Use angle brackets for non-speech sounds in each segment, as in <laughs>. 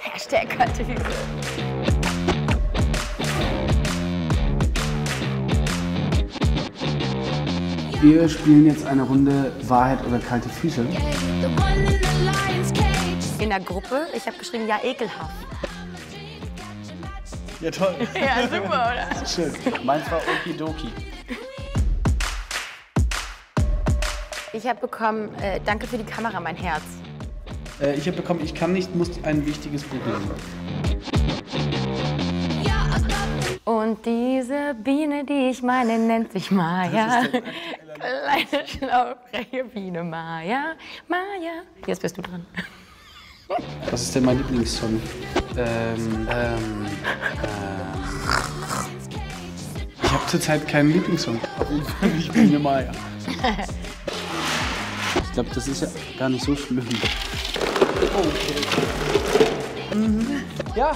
Hashtag kalte Füße. Wir spielen jetzt eine Runde Wahrheit oder kalte Füße. In der Gruppe, ich habe geschrieben, ja, ekelhaft. Ja, toll. <laughs> Ja, super, oder? Schön. Meins war Okidoki. Ich habe bekommen, äh, danke für die Kamera, mein Herz. Äh, ich habe bekommen, ich kann nicht, muss ein wichtiges Buch lesen. Und diese Biene, die ich meine, nennt sich Maya. <laughs> Kleine, schlauchreiche Biene, Maya, Maya. Jetzt bist du dran. Was ist denn mein Lieblingssong? Ähm, ähm, ähm. Ich habe zurzeit keinen Lieblingssong. Auf jeden Fall nicht Biene Maya. <laughs> Ich glaube, das ist ja gar nicht so schlimm. Ja,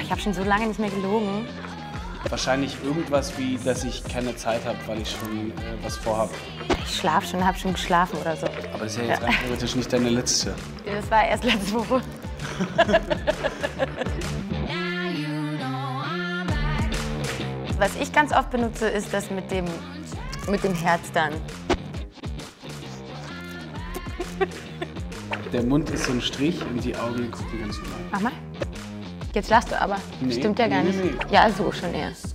Ich habe schon so lange nicht mehr gelogen. wahrscheinlich irgendwas wie, dass ich keine Zeit habe, weil ich schon äh, was vorhab. Ich schlaf schon, habe schon geschlafen oder so. Aber das ist ja jetzt rein theoretisch nicht deine letzte. Das war erst letzte Woche. <laughs> Was ich ganz oft benutze, ist das mit dem, mit dem Herz dann. Der Mund ist so ein Strich und die Augen gucken ganz normal. Mach mal. Jetzt lachst du aber. Nee, Stimmt ja gar nee, nicht. nee, Ja, so schon eher. Das ist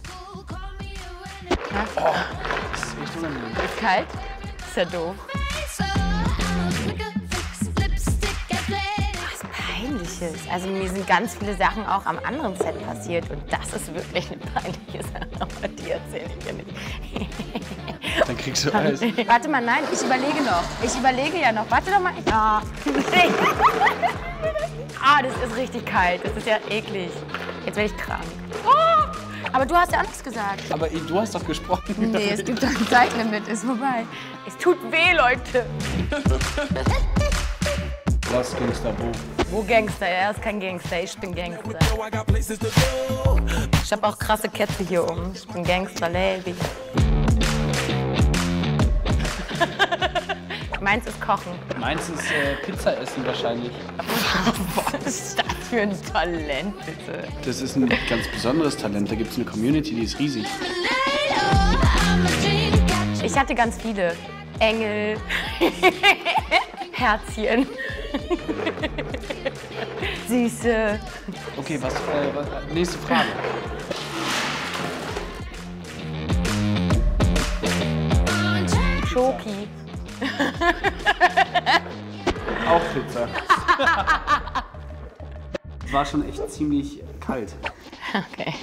echt unangenehm. Ist kalt? Ist ja doof. Was Peinliches. Also mir sind ganz viele Sachen auch am anderen Set passiert und das ist wirklich eine peinliche Alles. Warte mal, nein, ich überlege noch. Ich überlege ja noch. Warte doch mal. Ja. <laughs> ah, das ist richtig kalt. Das ist ja eklig. Jetzt werde ich krank. Oh, aber du hast ja auch nichts gesagt. Aber du hast doch gesprochen. Nee, es gibt doch ein Zeitlimit. Ist vorbei. Es tut weh, Leute. Was Gangster, wo? Wo Gangster? Er ist kein Gangster. Ich bin Gangster. Ich habe auch krasse Kette hier um. Ich bin Gangster, Lady. Meins ist Kochen. Meins ist äh, Pizza essen wahrscheinlich. Was ist das für ein Talent, bitte? Das ist ein ganz besonderes Talent. Da gibt es eine Community, die ist riesig. Ich hatte ganz viele. Engel, <laughs> Herzchen, <laughs> Süße. Okay, was, äh, was nächste Frage. Schoki. Auch Pizza. Es war schon echt ziemlich kalt. Okay.